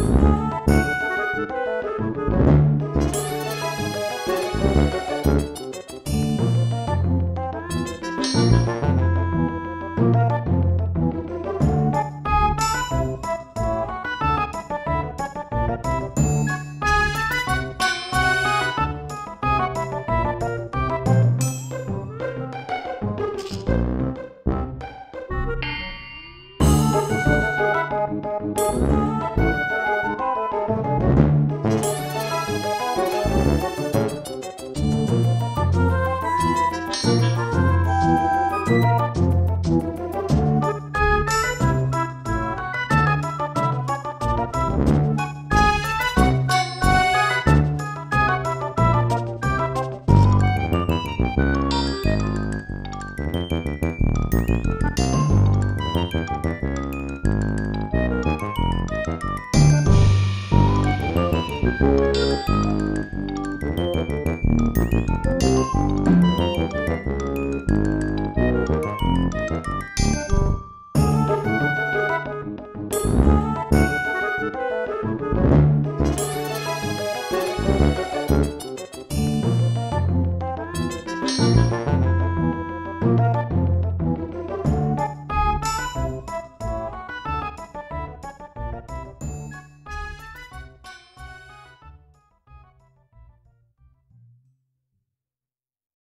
you. Thank